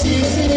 This is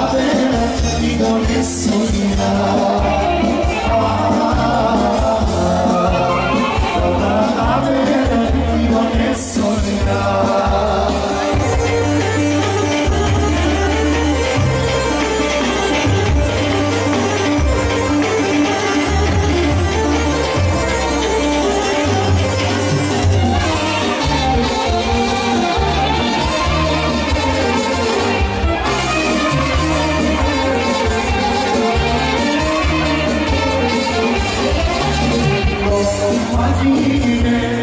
favela e começo o final. 曾经一起。